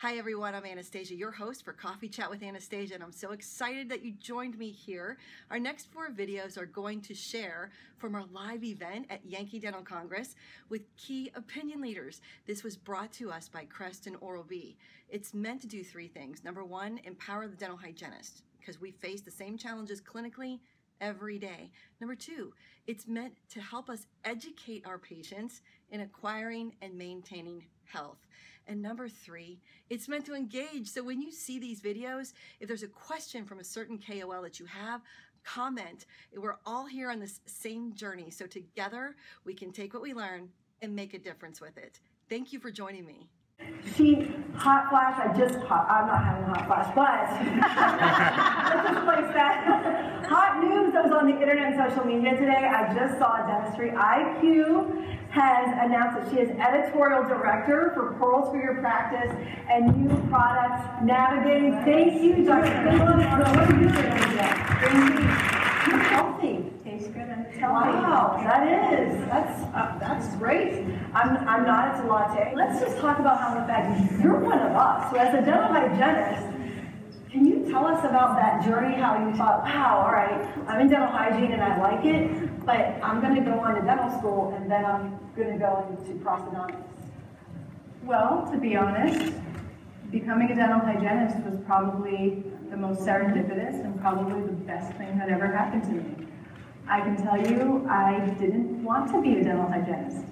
Hi everyone, I'm Anastasia, your host for Coffee Chat with Anastasia, and I'm so excited that you joined me here. Our next four videos are going to share from our live event at Yankee Dental Congress with key opinion leaders. This was brought to us by Crest and Oral-B. It's meant to do three things. Number one, empower the dental hygienist, because we face the same challenges clinically every day. Number two, it's meant to help us educate our patients in acquiring and maintaining health. And number three, it's meant to engage. So when you see these videos, if there's a question from a certain KOL that you have, comment. We're all here on this same journey. So together we can take what we learn and make a difference with it. Thank you for joining me. See, hot flash, I just, hot, I'm not having hot flash, but let's just place that. Hot news that was on the internet and social media today. I just saw Dentistry IQ has announced that she is editorial director for Pearls for Your Practice and New Products Navigating. Thank you, Dr. Phillips. What are you doing today? You're healthy. Tastes good and it's Wow, that is. That's uh, that's great. I'm I'm not. It's a latte. Let's just talk about how the fact you're one of us. So as a dental hygienist, can you tell us about that journey? How you thought, wow, all right, I'm in dental hygiene and I like it, but I'm going to go on to dental school and then I'm going to go into prosthodontics. Well, to be honest, becoming a dental hygienist was probably the most serendipitous and probably the best thing that ever happened to me. I can tell you, I didn't want to be a dental hygienist.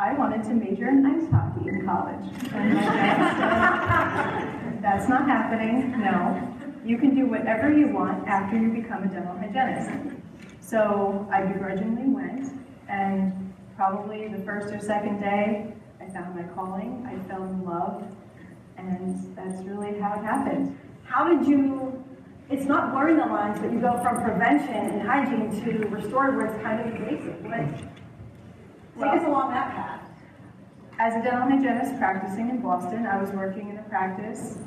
I wanted to major in ice hockey in college. And my dad said, that's not happening, no. You can do whatever you want after you become a dental hygienist. So I begrudgingly went, and probably the first or second day, I found my calling, I fell in love, and that's really how it happened. How did you, it's not blurring the lines, but you go from prevention and hygiene to restorative where it's kind of basic. What, Well- take us along that path. As a dental hygienist practicing in Boston, I was working in a practice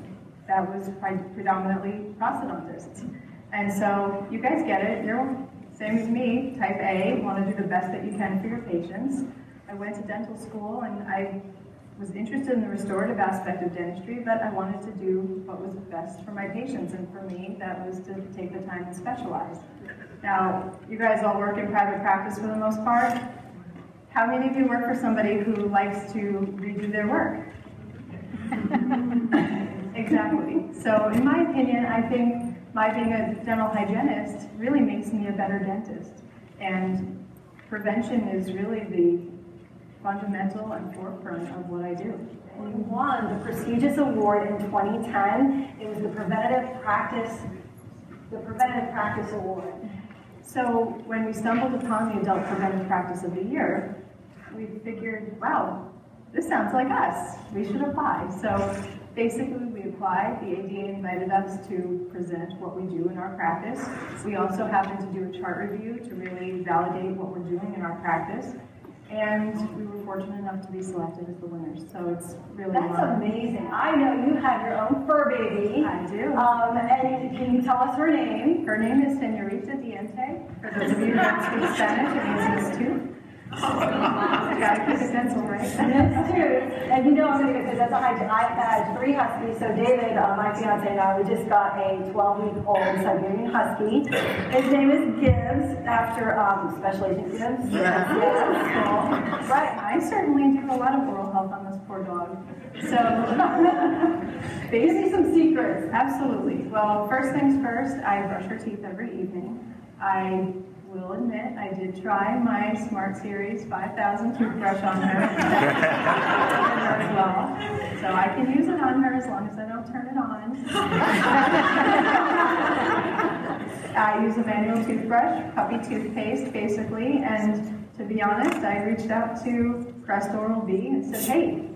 that was pre- predominantly prosthodontists. And so you guys get it, you're same as me, type A, want to do the best that you can for your patients. I went to dental school and I was interested in the restorative aspect of dentistry, but I wanted to do what was best for my patients. And for me, that was to take the time and specialize. Now, you guys all work in private practice for the most part. How many of you work for somebody who likes to redo their work? exactly. So, in my opinion, I think my being a dental hygienist really makes me a better dentist. And prevention is really the fundamental and forefront of what I do. You won the prestigious award in 2010. It was the Preventative Practice, the Preventative Practice Award. So when we stumbled upon the Adult Preventive Practice of the Year, we figured, wow, this sounds like us. We should apply. So basically, we applied. The ADA invited us to present what we do in our practice. We also happened to do a chart review to really validate what we're doing in our practice. And we were fortunate enough to be selected as the winners. So it's really That's amazing. I know you have your own fur baby. I do. Um, and can you tell us her name? Her name is Senorita Diente. For those of you who don't speak Spanish, it means Tooth. Gotta keep it dental, right? That's true. And you know, I'm gonna because that's a high. I've had three huskies. So David, uh, my fiance and I, we just got a 12-week-old Siberian Husky. His name is Gibbs, after um, Special Agent Gibbs. Yeah. Yes. Right. I certainly do a lot of oral health on this poor dog. So, Give me some secrets. absolutely. Well, first things first, I brush her teeth every evening. I will admit, Try my Smart Series 5000 toothbrush on her. as well. So I can use it on her as long as I don't turn it on. I use a manual toothbrush, puppy toothpaste, basically, and to be honest, I reached out to Crest Oral B and said, hey,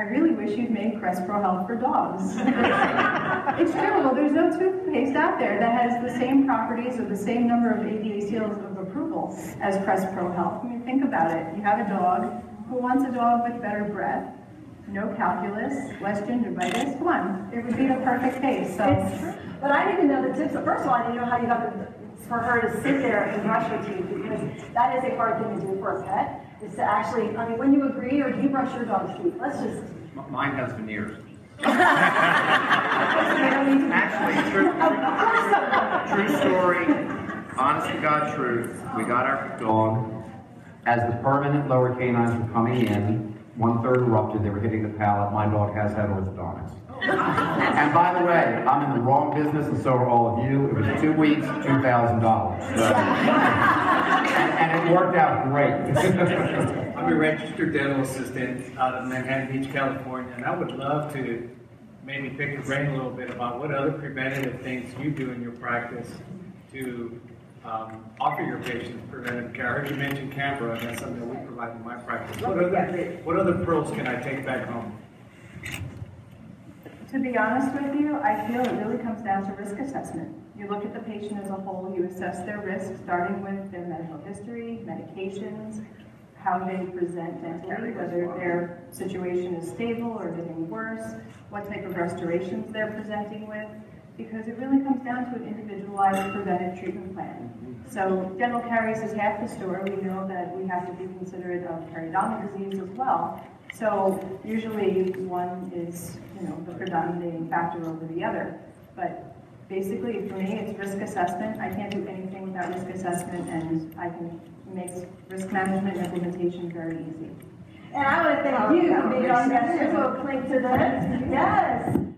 I really wish you'd make Crest Pro Health for dogs. it's well, there's no toothpaste out there that has the same properties or the same number of ADA seals of approval as Crest Pro Health. I mean, think about it. You have a dog who wants a dog with better breath, no calculus, less gingivitis. Come on, it would be the perfect case. So. But I didn't know the tips. First of all, I didn't know how you got the, for her to sit there and brush her teeth because that is a hard thing to do for a pet. Is to actually, I mean, when you agree or do you brush your dog's teeth? Let's just. M- Mine has veneers. Actually, true, true story, honest to God truth, we got our dog. As the permanent lower canines were coming in, one-third erupted, they were hitting the palate, my dog has had orthodontics. And by the way, I'm in the wrong business and so are all of you, it was two weeks, two thousand dollars. And it worked out great. I'm a registered dental assistant out of Manhattan Beach, California, and I would love to maybe pick your brain a little bit about what other preventative things you do in your practice to um, offer your patients preventive care. I heard you mention CAMBRA, and that's something that we provide in my practice. What other, what other pearls can I take back home? To be honest with you, I feel it really comes down to risk assessment. You look at the patient as a whole, you assess their risk, starting with their medical history, medications, how they present dentally, whether their situation is stable or getting worse, what type of restorations they're presenting with, because it really comes down to an individualized preventive treatment plan. Mm-hmm. So dental caries is half the story. We know that we have to be considerate of periodontal disease as well. So usually one is, you know, the predominating factor over the other. But basically, for me, it's risk assessment. I can't do anything without risk assessment, and I can make risk management and implementation very easy. And I want to thank you for being on that. Here's link to this. Yes.